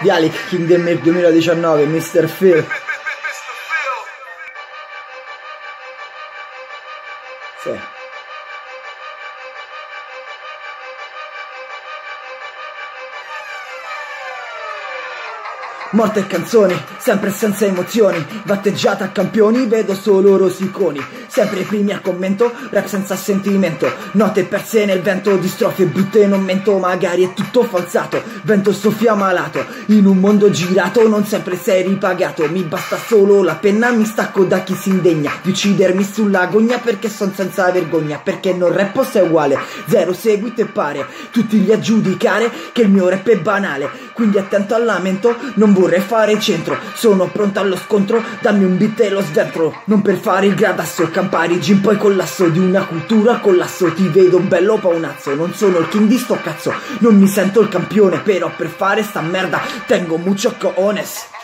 di Alec King del 2019, Mr. Phil. Sì. Morte e canzoni, sempre senza emozioni, batteggiata a campioni, vedo solo rosiconi, sempre i primi a commento, rap senza sentimento, note perse nel vento di strofe brutte non mento, magari è tutto falsato, vento soffia malato, in un mondo girato non sempre sei ripagato, mi basta solo la penna, mi stacco da chi si indegna, di uccidermi sulla gogna perché son senza vergogna, perché non rap se è uguale, zero seguito e pare, tutti gli a giudicare che il mio rap è banale, quindi attento al lamento, non vorrei fare centro. Sono pronto allo scontro, dammi un beat e lo sventro. Non per fare il gradasso, campare i gin poi collasso Di una cultura collasso, ti vedo bello paonazzo Non sono il king di sto cazzo, non mi sento il campione Però per fare sta merda tengo mucho cojones